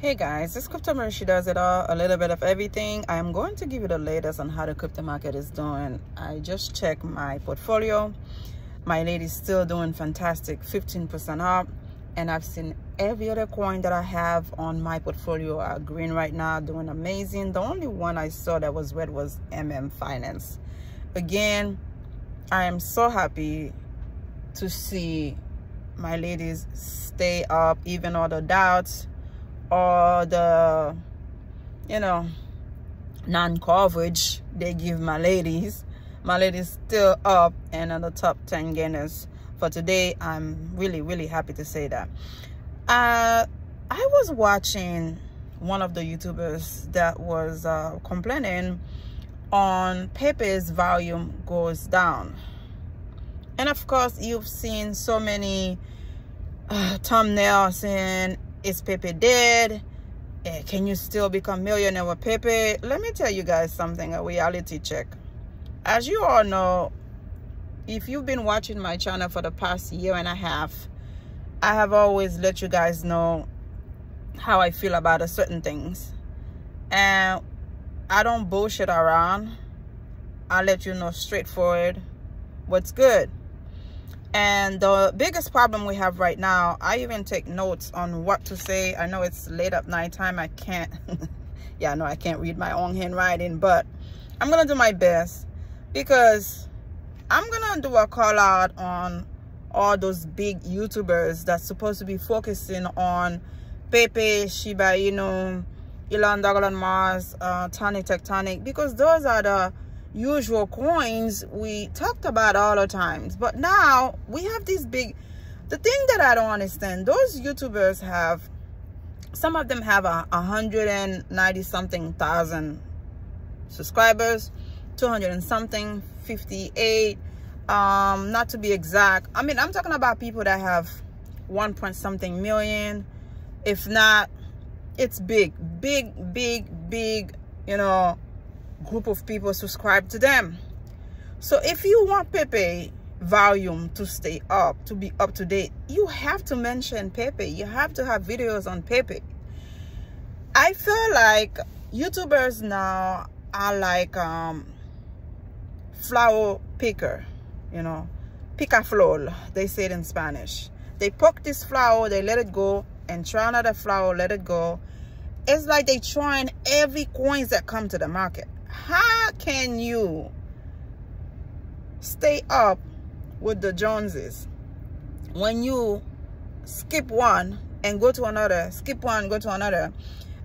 Hey guys, this Crypto Marie, she does it all, a little bit of everything. I'm going to give you the latest on how the crypto market is doing. I just checked my portfolio. My lady's still doing fantastic, 15% up. And I've seen every other coin that I have on my portfolio are green right now, doing amazing. The only one I saw that was red was MM Finance. Again, I am so happy to see my ladies stay up, even all the doubts or the you know non-coverage they give my ladies my ladies still up and on the top 10 gainers for today i'm really really happy to say that. Uh i was watching one of the youtubers that was uh, complaining on pepe's volume goes down. And of course you've seen so many uh, thumbnails saying is Pepe dead? Uh, can you still become millionaire with Pepe? Let me tell you guys something, a reality check. As you all know, if you've been watching my channel for the past year and a half, I have always let you guys know how I feel about certain things. And I don't bullshit around. I let you know straightforward what's good. And the biggest problem we have right now, I even take notes on what to say. I know it's late at night time. I can't, yeah, no, I can't read my own handwriting, but I'm to do my best because I'm to do a call out on all those big YouTubers that's supposed to be focusing on Pepe, Shiba Inu, Elon Douglas Mars, uh, Tonic Tectonic, because those are the usual coins we talked about all the times. But now we have these big the thing that i don't understand those youtubers have some of them have a 190 something thousand subscribers 200 and something 58 um not to be exact. I mean i'm talking about people that have one point something million. If not it's big big big big you know group of people subscribe to them. So if you want Pepe volume to stay up, to be up to date, you have to mention Pepe. You have to have videos on Pepe. I feel like YouTubers now are like um, flower picker, you know, pica flor, they say it in Spanish. They poke this flower, they let it go, and try another flower, let it go. It's like they trying every coins that come to the market how can you stay up with the Joneses when you skip one and go to another, skip one, go to another?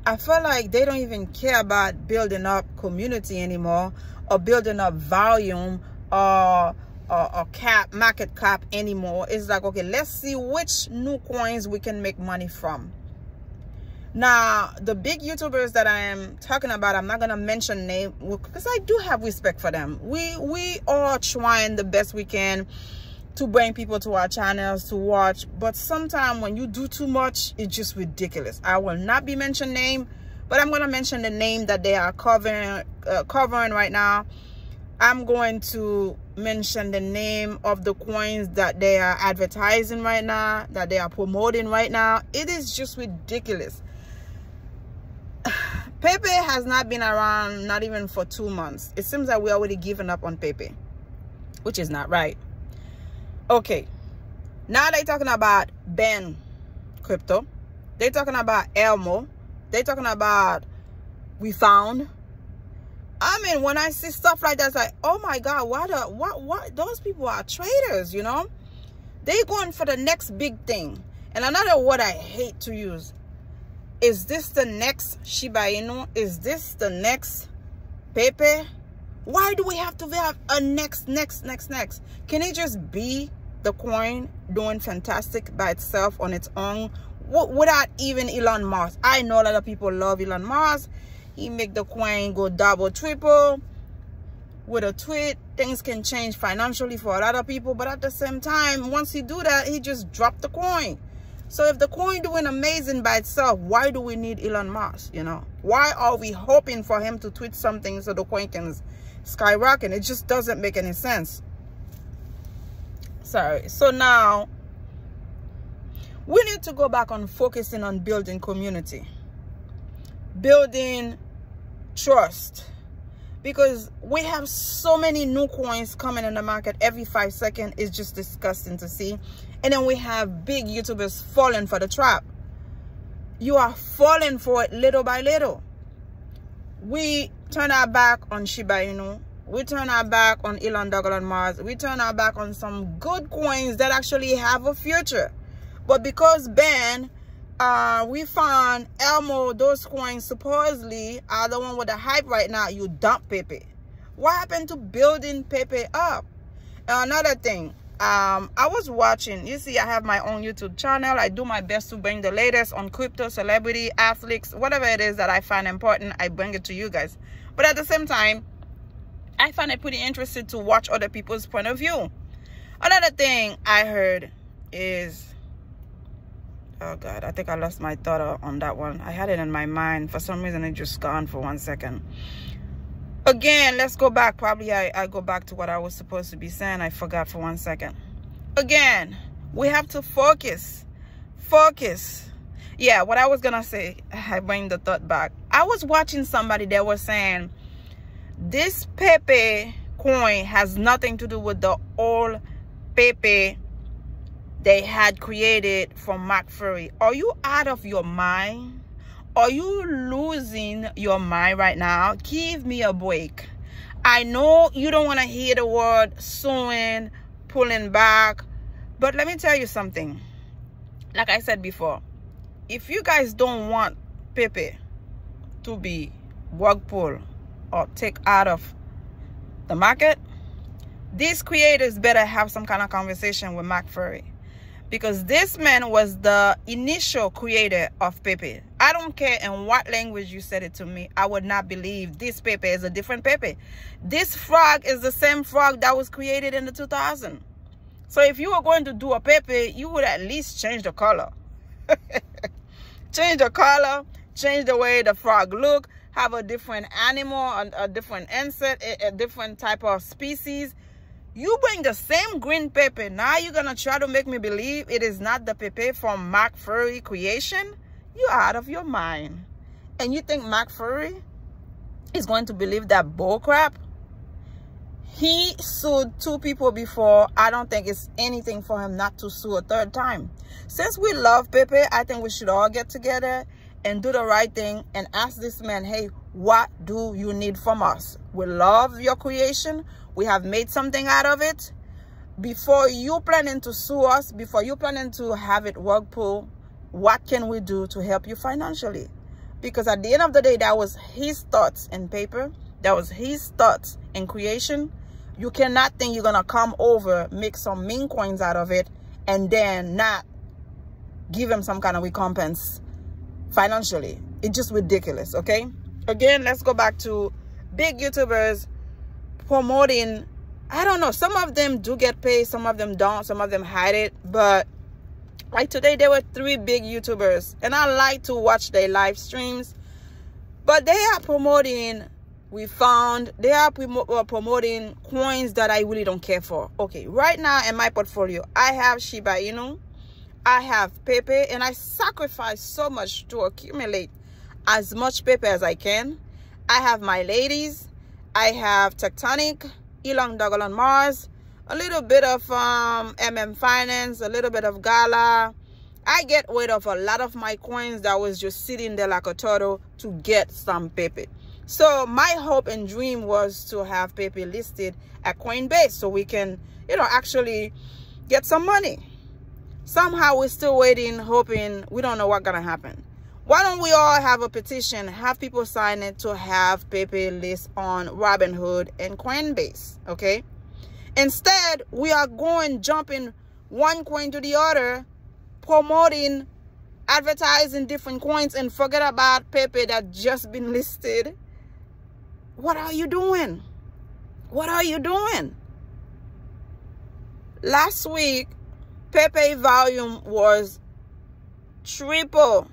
I feel like they don't even care about building up community anymore or building up volume or, or, or cap, market cap anymore. It's like, okay, let's see which new coins we can make money from. Now, the big YouTubers that I am talking about, I'm not to mention name because I do have respect for them. We we are trying the best we can to bring people to our channels to watch. But sometimes when you do too much, it's just ridiculous. I will not be mentioning name, but I'm to mention the name that they are covering, uh, covering right now. I'm going to mention the name of the coins that they are advertising right now, that they are promoting right now. It is just ridiculous. Pepe has not been around not even for two months. It seems that we already given up on Pepe, which is not right. Okay, now they're talking about Ben Crypto. They're talking about Elmo. They're talking about We Found. I mean, when I see stuff like that, it's like, oh my God, what, a, what, what, those people are traders, you know? They going for the next big thing. And another word I hate to use, is this the next Shiba Inu? Is this the next Pepe? Why do we have to have a next, next, next, next? Can it just be the coin doing fantastic by itself on its own without even Elon Musk? I know a lot of people love Elon Musk. He make the coin go double, triple. With a tweet, things can change financially for a lot of people. But at the same time, once he do that, he just drop the coin. So if the coin doing amazing by itself, why do we need Elon Musk, you know? Why are we hoping for him to tweet something so the coin can skyrocket? It just doesn't make any sense. Sorry. So now, we need to go back on focusing on building community. building trust because we have so many new coins coming in the market every five seconds. It's just disgusting to see. And then we have big youtubers falling for the trap. You are falling for it little by little. We turn our back on shiba inu. We turn our back on elon douglas mars we turn our back on some good coins that actually have a future. But because ben uh we found elmo those coins supposedly are the one with the hype right now. You dump pepe. What happened to building pepe up? Another thing um i was watching. You see i have my own youtube channel. I do my best to bring the latest on crypto celebrity athletes whatever it is that i find important i bring it to you guys. But at the same time i find it pretty interesting to watch other people's point of view. Another thing i heard is oh god. I think i lost my thought on that one. I had it in my mind. For some reason it just gone for one second. Again let's go back. Probably I, I go back to what i was supposed to be saying. I forgot for one second. Again we have to focus. Focus. Yeah what i was gonna say i bring the thought back. I was watching somebody that was saying this pepe coin has nothing to do with the old pepe they had created from Matt Furie. Are you out of your mind? Are you losing your mind right now? Give me a break. I know you don't want to hear the word suing, pulling back, but let me tell you something. Like I said before, if you guys don't want Pepe to be rug pull or take out of the market, these creators better have some kind of conversation with Matt Furie because this man was the initial creator of Pepe. I don't care in what language you said it to me. I would not believe this Pepe is a different Pepe. This frog is the same frog that was created in the 2000. So if you were going to do a Pepe, you would at least change the color. change the color, change the way the frog look, have a different animal, a, a different insect, a, a different type of species you bring the same green Pepe. Now you're going to try to make me believe it is not the Pepe from Matt Furie creation? You're out of your mind. And you think Matt Furie is going to believe that bull crap? He sued two people before. I don't think it's anything for him not to sue a third time. Since we love Pepe, I think we should all get together and do the right thing and ask this man, hey, what do you need from us? We love your creation we have made something out of it. Before you planning to sue us before you planning to have it rug pull what can we do to help you financially? Because at the end of the day that was his thoughts in paper. That was his thoughts in creation. You cannot think you're gonna come over make some mean coins out of it and then not give him some kind of recompense financially. It's just ridiculous okay? Again let's go back to big youtubers promoting i don't know some of them do get paid some of them don't some of them hide it but like today there were three big youtubers and i like to watch their live streams but they are promoting we found they are uh, promoting coins that i really don't care for. Okay right now in my portfolio i have shiba inu i have pepe and i sacrifice so much to accumulate as much Pepe as i can. I have my ladies I have Tectonic, Elon Douglas on Mars, a little bit of um, MM Finance, a little bit of Gala. I get rid of a lot of my coins that was just sitting there like a turtle to get some Pepe. So my hope and dream was to have Pepe listed at Coinbase so we can, you know, actually get some money. Somehow we're still waiting, hoping, we don't know what's going to happen. Why don't we all have a petition, have people sign it to have Pepe list on Robinhood and Coinbase, okay? Instead, we are going jumping one coin to the other, promoting, advertising different coins and forget about Pepe that just been listed. What are you doing? What are you doing? Last week, Pepe volume was triple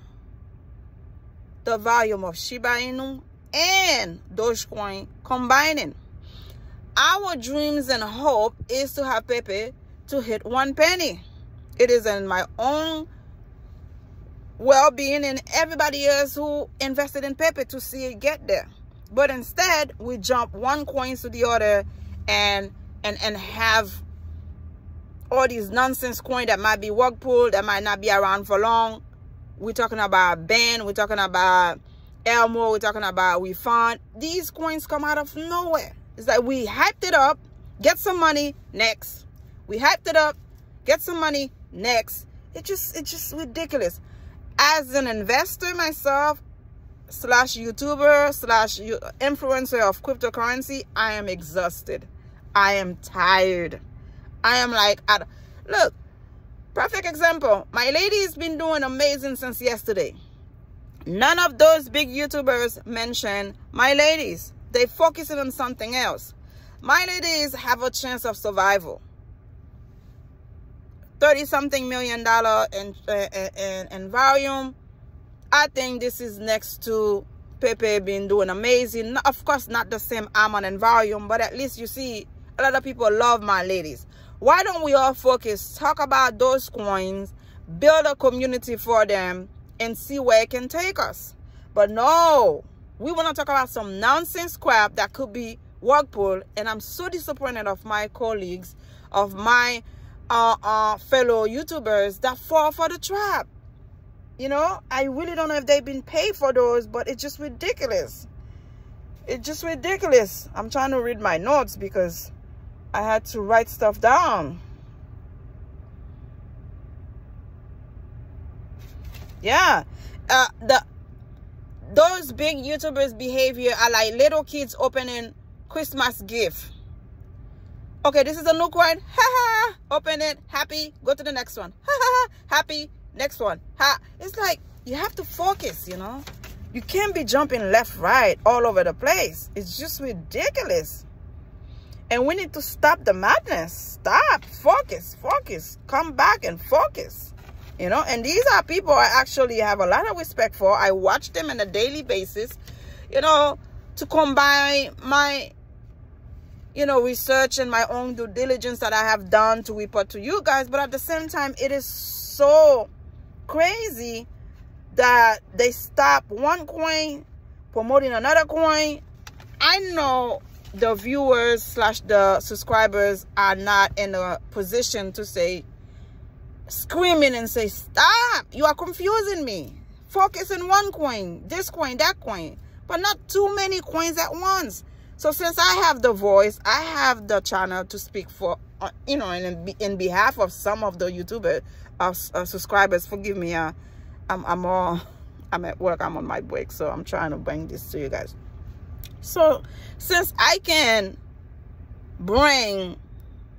the volume of Shiba Inu and Dogecoin combining. Our dreams and hope is to have Pepe to hit one penny. It is in my own well-being and everybody else who invested in Pepe to see it get there. But instead, we jump one coin to the other and and and have all these nonsense coin that might be rug pull that might not be around for long. We're talking about Ben, we're talking about Elmo, we're talking about we found these coins come out of nowhere. It's like we hyped it up, get some money, next. We hyped it up, get some money, next. It just it's just ridiculous. As an investor myself, slash YouTuber, slash influencer of cryptocurrency, I am exhausted. I am tired. I am like, I, look, perfect example. My lady's been doing amazing since yesterday. None of those big YouTubers mention my ladies. They focusing on something else. My ladies have a chance of survival. 30 something million dollar in, uh, in, in volume. I think this is next to Pepe been doing amazing. Of course, not the same amount and volume, but at least you see a lot of people love my ladies. Why don't we all focus, talk about those coins, build a community for them, and see where it can take us? But no, we want to talk about some nonsense crap that could be rug pull, and I'm so disappointed of my colleagues, of my uh, uh, fellow YouTubers that fall for the trap. You know, I really don't know if they've been paid for those, but it's just ridiculous. It's just ridiculous. I'm trying to read my notes because I had to write stuff down. Yeah. Uh, the those big YouTubers behavior are like little kids opening Christmas gift. Okay, this is a new coin. Ha ha. Open it. Happy. Go to the next one. Ha ha. Happy. Next one. Ha. It's like you have to focus, you know. You can't be jumping left, right, all over the place. It's just ridiculous. And we need to stop the madness. Stop. Focus. Focus. Come back and focus. You know, and these are people I actually have a lot of respect for. I watch them on a daily basis, you know, to combine my you know, research and my own due diligence that I have done to report to you guys. But at the same time, it is so crazy that they stop one coin promoting another coin. I know the viewers slash the subscribers are not in a position to say, screaming and say, stop, you are confusing me. Focus on one coin, this coin, that coin, but not too many coins at once. So since I have the voice, I have the channel to speak for, uh, you know, in, in behalf of some of the YouTuber uh, uh, subscribers. Forgive me, uh, I'm, I'm all, I'm at work, I'm on my break, so I'm trying to bring this to you guys. So since I can bring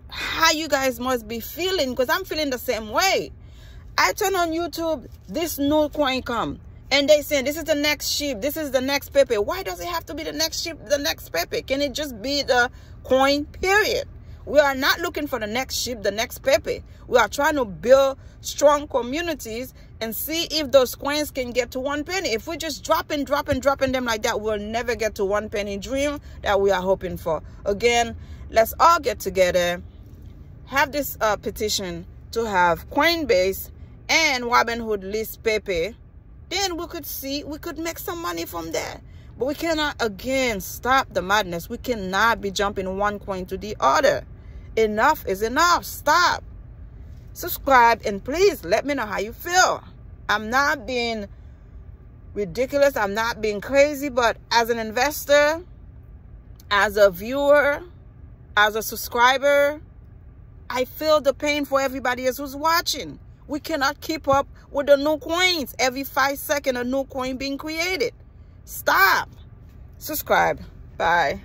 how you guys must be feeling, because I'm feeling the same way. I turn on YouTube, this new coin come. And they saying this is the next sheep. This is the next pepe. Why does it have to be the next sheep the next pepe? Can it just be the coin period? We are not looking for the next sheep the next pepe. We are trying to build strong communities and see if those coins can get to one penny. If we just drop and dropping dropping dropping them like that we'll never get to one penny dream that we are hoping for. Again let's all get together have this uh, petition to have coinbase and robinhood list pepe. Then we could see we could make some money from there. But we cannot again stop the madness. We cannot be jumping one coin to the other. Enough is enough. Stop. Subscribe and please let me know how you feel i'm not being ridiculous i'm not being crazy but as an investor as a viewer as a subscriber i feel the pain for everybody else who's watching we cannot keep up with the new coins. Every five seconds, a new coin being created. Stop. Subscribe. Bye.